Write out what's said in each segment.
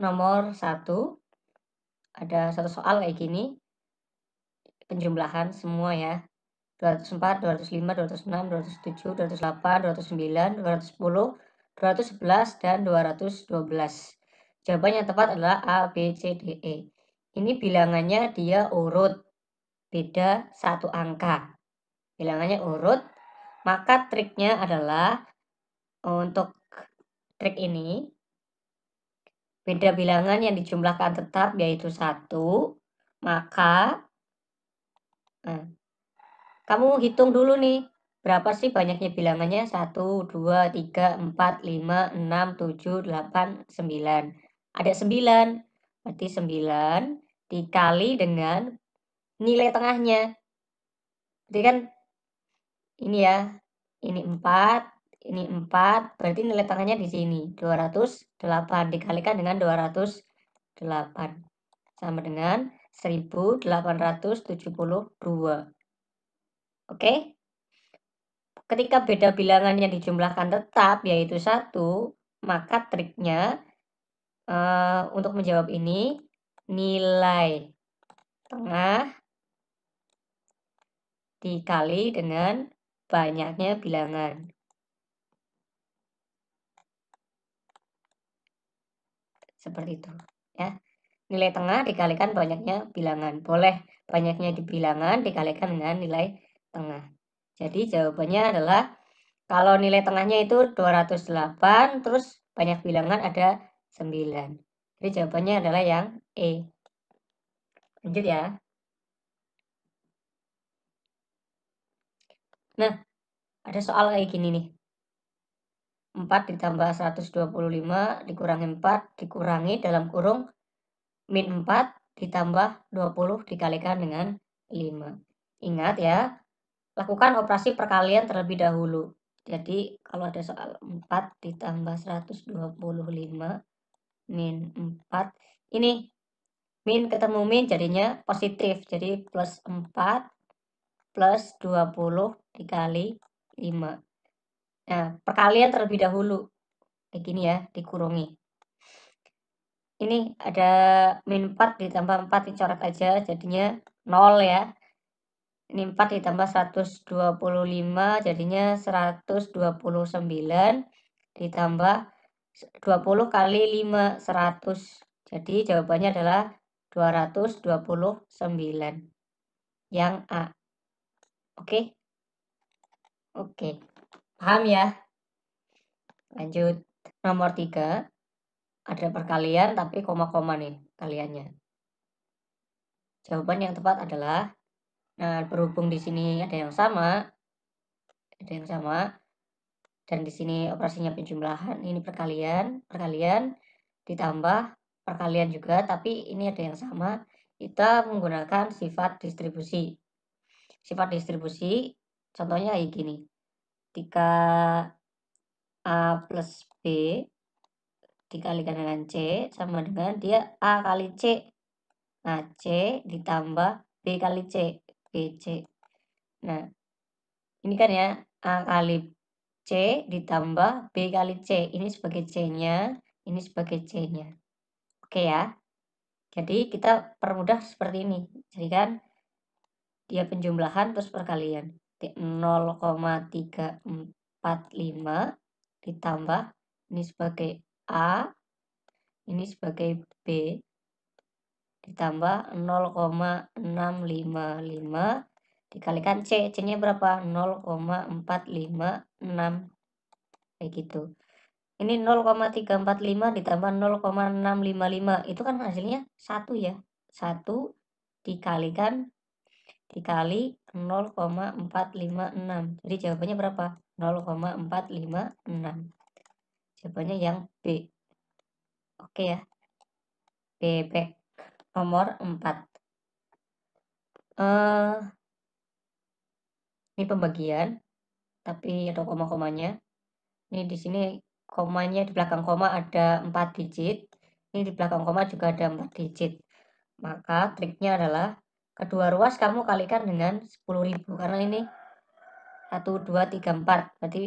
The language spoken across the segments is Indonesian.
nomor satu ada satu soal kayak gini penjumlahan semua ya 204, 205, 206, 207, 208, 209, 210, 211, dan 212. Jawaban yang tepat adalah A, B, C, D, E. Ini bilangannya dia urut, beda satu angka. Bilangannya urut, maka triknya adalah untuk trik ini, beda bilangan yang dijumlahkan tetap yaitu satu, maka nah, kamu hitung dulu nih, berapa sih banyaknya bilangannya? 1, 2, 3, 4, 5, 6, 7, 8, 9. Ada 9. Berarti 9 dikali dengan nilai tengahnya. Jadi kan ini ya, ini 4, ini 4, berarti nilai tengahnya di sini 208 dikalikan dengan 208 sama dengan 1872. Oke? Ketika beda bilangan yang dijumlahkan tetap yaitu satu, maka triknya uh, untuk menjawab ini nilai tengah dikali dengan banyaknya bilangan. Seperti itu, ya. Nilai tengah dikalikan banyaknya bilangan. Boleh banyaknya di bilangan dikalikan dengan nilai tengah. Jadi jawabannya adalah kalau nilai tengahnya itu 208 terus banyak bilangan ada 9. Jadi jawabannya adalah yang E. Lanjut ya. Nah, ada soal kayak gini nih. 4 ditambah 125 dikurangi 4 dikurangi dalam kurung min 4 ditambah 20 dikalikan dengan 5. Ingat ya, lakukan operasi perkalian terlebih dahulu. Jadi kalau ada soal 4 ditambah 125 min 4, ini min ketemu min jadinya positif. Jadi plus 4 plus 20 dikali 5. Nah, perkalian terlebih dahulu. Kayak gini ya, dikurungi. Ini ada min 4 ditambah 4 dicoret aja, jadinya 0 ya. Ini 4 ditambah 125, jadinya 129 ditambah 20 kali 5, 100. Jadi jawabannya adalah 229. Yang A. Oke? Oke. Paham ya? Lanjut. Nomor 3. Ada perkalian tapi koma-koma nih kaliannya. Jawaban yang tepat adalah nah berhubung di sini ada yang sama, ada yang sama dan di sini operasinya penjumlahan, ini perkalian, perkalian ditambah perkalian juga tapi ini ada yang sama, kita menggunakan sifat distribusi. Sifat distribusi contohnya kayak gini. Ketika A plus B dikalikan dengan C sama dengan dia A kali C. Nah, C ditambah B kali C, BC. Nah, ini kan ya, A kali C ditambah B kali C. Ini sebagai C-nya, ini sebagai C-nya. Oke ya. Jadi kita permudah seperti ini. Jadi kan dia penjumlahan terus perkalian. 0,345 ditambah ini sebagai A, ini sebagai B, ditambah 0,655 dikalikan C. C-nya berapa? 0,456. Kayak gitu. Ini 0,345 ditambah 0,655. Itu kan hasilnya 1 ya. 1 dikalikan dikali 0,456. Jadi jawabannya berapa? 0,456. Jawabannya yang B. Oke ya. Bebek nomor 4. Uh, ini pembagian, tapi ada koma-komanya. Ini di sini komanya di belakang koma ada 4 digit. Ini di belakang koma juga ada 4 digit. Maka triknya adalah kedua ruas kamu kalikan dengan 10.000 karena ini 1 2 3 4 berarti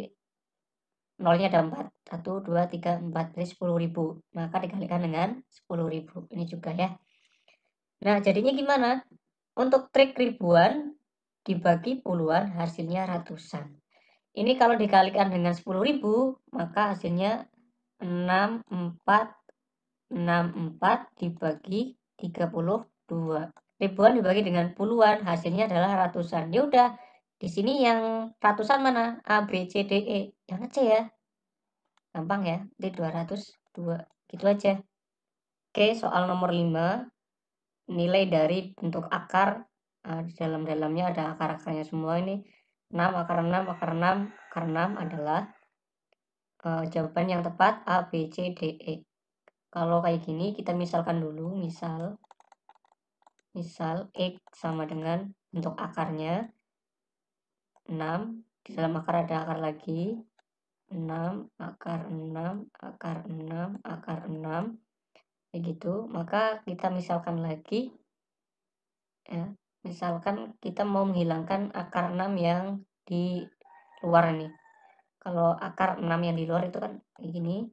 nolnya ada 4 1 2 3 4 jadi 10.000 maka dikalikan dengan 10.000 ini juga ya. Nah jadinya gimana? Untuk trik ribuan dibagi puluhan hasilnya ratusan. Ini kalau dikalikan dengan 10.000 maka hasilnya 64 64 dibagi 32 ribuan dibagi dengan puluhan hasilnya adalah ratusan. Ya udah di sini yang ratusan mana? A B C D E. Jangan C ya. Gampang ya di 202 gitu aja. Oke soal nomor 5 nilai dari bentuk akar. Nah, di dalam-dalamnya ada akar-akarnya semua ini. 6 akar 6 akar 6 akar 6 adalah uh, jawaban yang tepat. A B C D E. Kalau kayak gini kita misalkan dulu misal misal X sama dengan bentuk akarnya. 6 di dalam akar ada akar lagi. 6 akar 6 akar 6 akar 6 begitu maka kita misalkan lagi ya misalkan kita mau menghilangkan akar 6 yang di luar nih kalau akar 6 yang di luar itu kan kayak gini.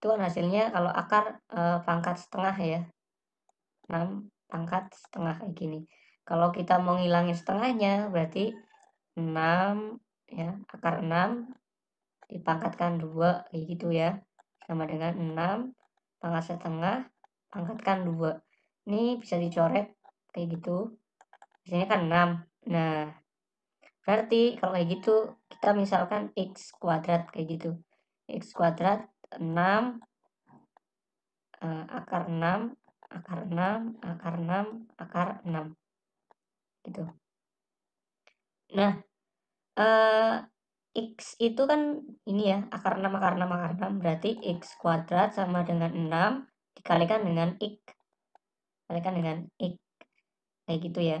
Itu kan hasilnya kalau akar eh, pangkat setengah ya. 6 pangkat setengah kayak gini. Kalau kita mau ngilangin setengahnya berarti 6 ya akar 6 dipangkatkan 2 kayak gitu ya. Sama dengan 6 pangkat setengah pangkatkan 2 ini bisa dicoret kayak gitu. Biasanya kan 6 nah berarti kalau kayak gitu kita misalkan x kuadrat kayak gitu. X kuadrat 6 uh, eh, akar 6 akar 6 akar 6 akar 6 gitu Nah, uh, X itu kan ini ya, akar 6 akar 6 akar 6 berarti X kuadrat sama dengan 6 dikalikan dengan X. Dikalikan dengan X. Kayak gitu ya.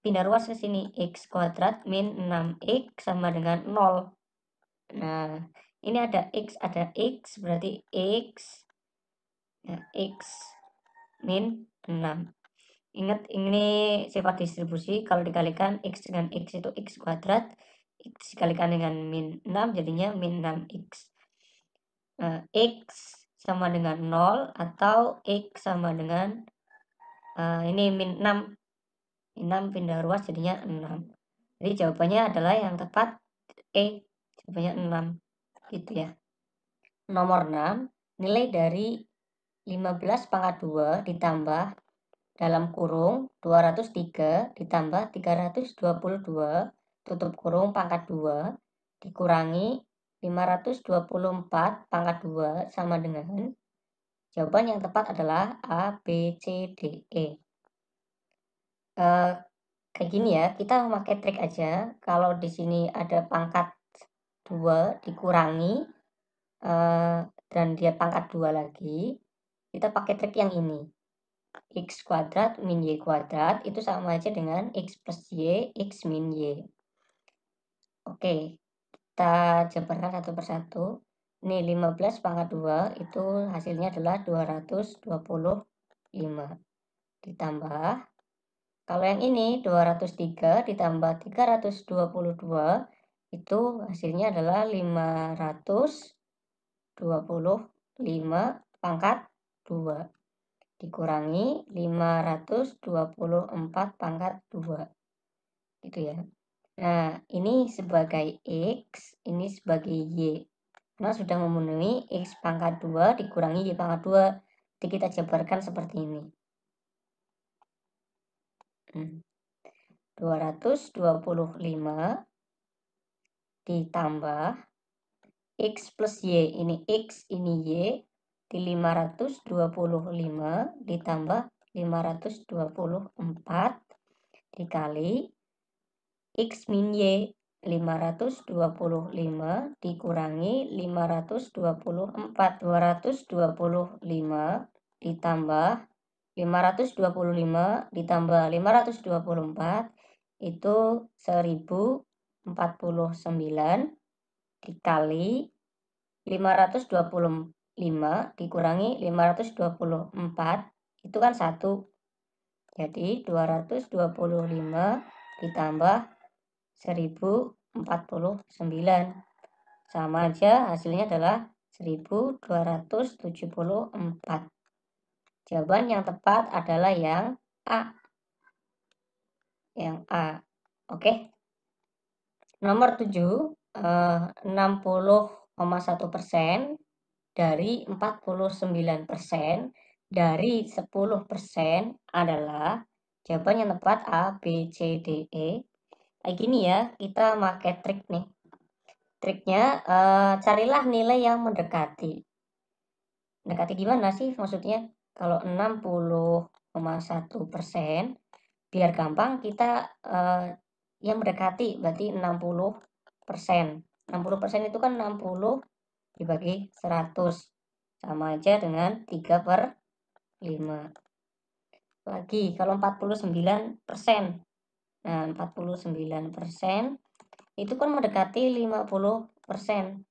Pindah ruas ke sini. X kuadrat min 6X sama dengan 0. Nah, ini ada X, ada X, berarti X, ya, X min 6. Ingat ini sifat distribusi. Kalau dikalikan X dengan X itu X kuadrat X dikalikan dengan min 6 jadinya min 6X nah, X sama dengan 0 atau X sama dengan uh, ini min 6 min 6 pindah ruas jadinya 6 jadi jawabannya adalah yang tepat E jawabannya 6 gitu ya. Nomor 6 nilai dari 15 pangkat 2 ditambah dalam kurung 203 ditambah 322 tutup kurung pangkat 2 dikurangi 524 pangkat 2 sama dengan jawaban yang tepat adalah A, B, C, D, E. Uh, kayak gini ya, kita memakai trik aja. Kalau di sini ada pangkat 2 dikurangi uh, dan dia pangkat 2 lagi, kita pakai trik yang ini x kuadrat min y kuadrat itu sama aja dengan x plus y, x min y. Oke, kita jabarkan satu persatu. Ini 15 pangkat 2 itu hasilnya adalah 225. Ditambah, kalau yang ini 203 ditambah 322 itu hasilnya adalah 525 pangkat 2 dikurangi 524 pangkat 2 gitu ya. Nah ini sebagai X ini sebagai Y. Karena sudah memenuhi X pangkat 2 dikurangi Y pangkat 2 jadi kita jabarkan seperti ini. Hmm. 225 ditambah X plus Y. Ini X ini Y di 525 ditambah 524 dikali X min Y 525 dikurangi 524 225 ditambah 525 ditambah 524 itu 1049 dikali 520 5 dikurangi 524 itu kan 1 jadi 225 ditambah 1049 Sama aja hasilnya adalah 1274. Jawaban yang tepat adalah yang A. Yang A. Oke. Nomor 7, eh, 60,1 persen dari 49 persen dari 10 persen adalah jawaban yang tepat A, B, C, D, E. Kayak gini ya, kita pakai trik nih. Triknya, eh, carilah nilai yang mendekati. Mendekati gimana sih maksudnya? Kalau 60,1 persen, biar gampang kita eh, yang mendekati berarti 60 persen. 60 persen itu kan 60 dibagi 100 sama aja dengan 3 per 5 lagi kalau 49 persen. Nah 49 persen itu kan mendekati 50 persen.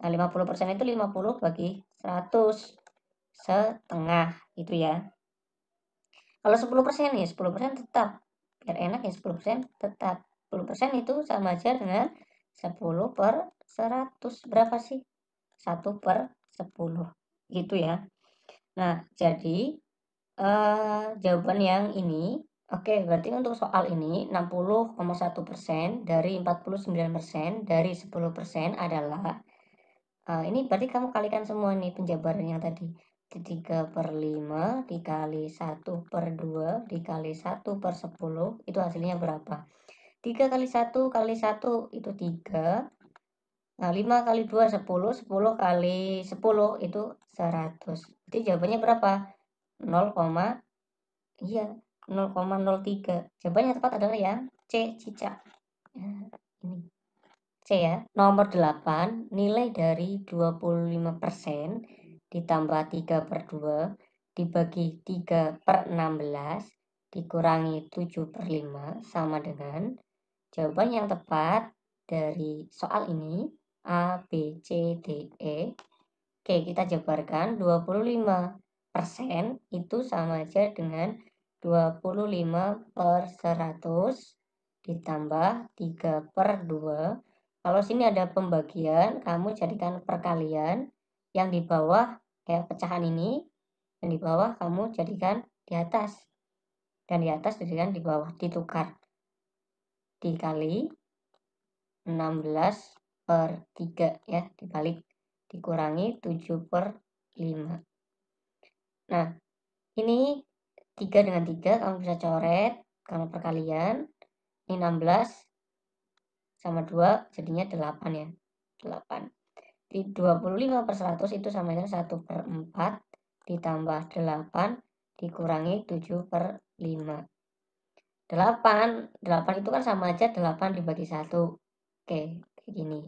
Nah 50 persen itu 50 bagi 100 setengah itu ya. Kalau 10 persen ya 10 persen tetap. Biar enak ya 10 persen tetap. 10 persen itu sama aja dengan 10 per 100 berapa sih? 1 per 10 gitu ya. Nah jadi uh, jawaban yang ini oke okay, berarti untuk soal ini 60,1% dari 49% dari 10% adalah uh, ini berarti kamu kalikan semua nih penjabaran yang tadi. 3 per 5 dikali 1 per 2 dikali 1 per 10 itu hasilnya berapa 3 kali 1 kali 1 itu 3 Nah, 5 kali 2 10, 10 kali 10 itu 100. Jadi jawabannya berapa? 0, iya 0,03 jawabannya tepat adalah yang C cicak. Ya, ini. C ya. Nomor 8 nilai dari 25% ditambah 3 per 2 dibagi 3 per 16 dikurangi 7 per 5 sama dengan jawaban yang tepat dari soal ini A, B, C, D, E Oke kita jabarkan 25 persen itu sama aja dengan 25 per 100 ditambah 3 per 2. Kalau sini ada pembagian, kamu jadikan perkalian. Yang di bawah, ya pecahan ini, yang di bawah kamu jadikan di atas. Dan di atas jadikan di bawah, ditukar. Dikali 16 per 3 ya, dibalik. Dikurangi 7 per 5. Nah, ini 3 dengan 3 kamu bisa coret karena perkalian. Ini 16 sama 2 jadinya 8 ya. 8. Di 25 per 100 itu sama dengan 1 per 4 ditambah 8 dikurangi 7 per 5. 8, 8 itu kan sama aja 8 dibagi 1. Oke, kayak gini.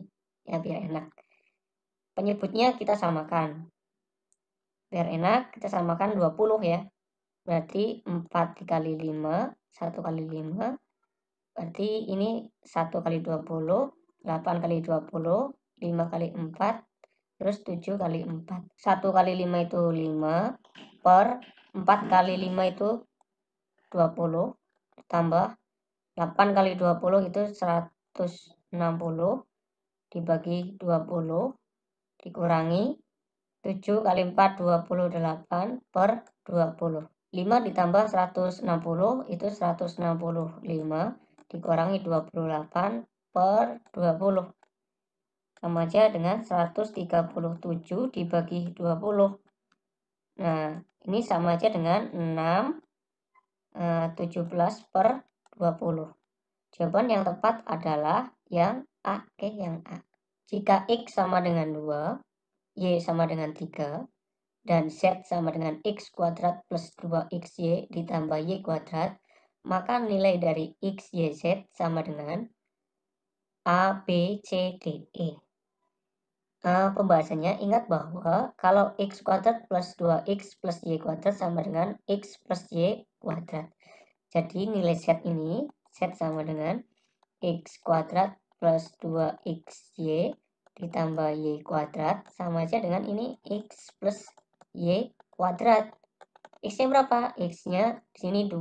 Ya biar enak. Penyebutnya kita samakan biar enak kita samakan 20 ya berarti 4 dikali 5 1 kali 5 berarti ini 1 kali 20 8 kali 20 5 kali 4 terus 7 kali 4 1 kali 5 itu 5 per 4 kali 5 itu 20 tambah 8 kali 20 itu 160 dibagi 20 dikurangi 7 kali 4 28 per 20. 5 ditambah 160 itu 165 dikurangi 28 per 20. Sama aja dengan 137 dibagi 20. Nah, ini sama aja dengan 6 17 per 20. Jawaban yang tepat adalah yang A. Oke, yang A. Jika X sama dengan 2, Y sama dengan 3 dan Z sama dengan X kuadrat plus 2XY ditambah Y kuadrat, maka nilai dari X, Y, Z sama dengan A, B, C, D, E. Nah, pembahasannya ingat bahwa kalau X kuadrat plus 2X plus Y kuadrat sama dengan X plus Y kuadrat. Jadi nilai Z ini, Z sama dengan X kuadrat plus 2XY ditambah y kuadrat sama aja dengan ini x plus y kuadrat. X-nya berapa? X-nya di sini 2.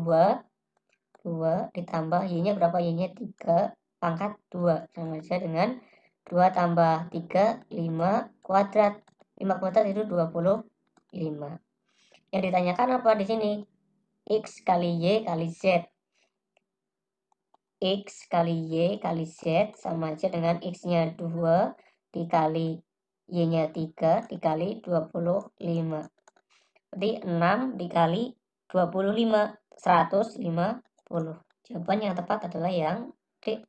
2 ditambah y-nya berapa? Y-nya 3 pangkat 2 sama aja dengan 2 tambah 3, 5 kuadrat. 5 kuadrat itu 25. Yang ditanyakan apa di sini? X kali Y kali Z. X kali Y kali Z sama aja dengan X-nya 2 dikali Y-nya 3 dikali 25. Berarti 6 dikali 25, 150. Jawaban yang tepat adalah yang D.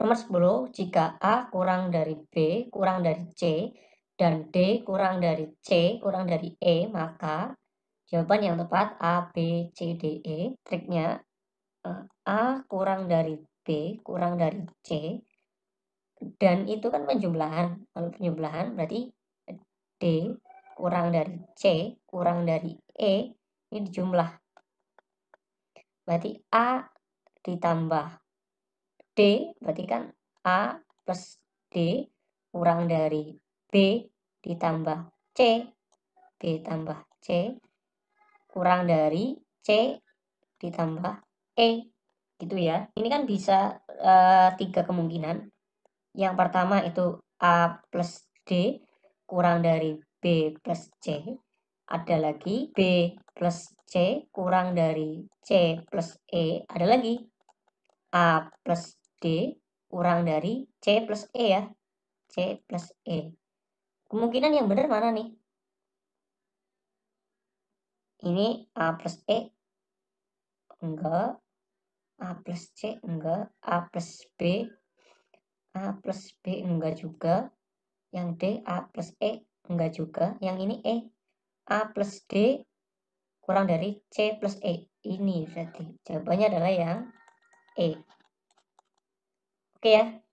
Nomor 10, jika A kurang dari B kurang dari C dan D kurang dari C kurang dari E, maka jawaban yang tepat A, B, C, D, E. Triknya eh, A kurang dari B kurang dari C dan itu kan penjumlahan. Kalau penjumlahan berarti D kurang dari C kurang dari E ini dijumlah. Berarti A ditambah D berarti kan A plus D kurang dari B ditambah C B tambah C kurang dari C ditambah E gitu ya ini kan bisa uh, tiga kemungkinan yang pertama itu A plus D kurang dari B plus C ada lagi B plus C kurang dari C plus E ada lagi A plus D kurang dari C plus E ya. C plus E. Kemungkinan yang benar mana nih? Ini A plus E. Enggak. A plus C enggak. A plus B. A plus B enggak juga. Yang D A plus E enggak juga. Yang ini E. A plus D kurang dari C plus E. Ini berarti jawabannya adalah yang E. Oke ya.